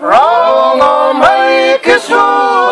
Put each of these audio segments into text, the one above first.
Rama mai kisua ma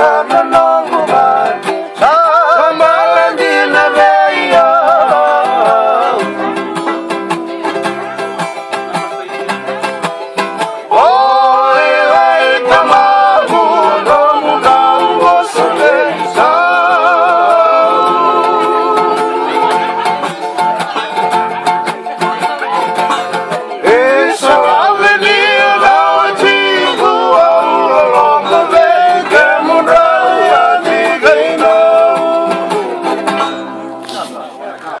time to know.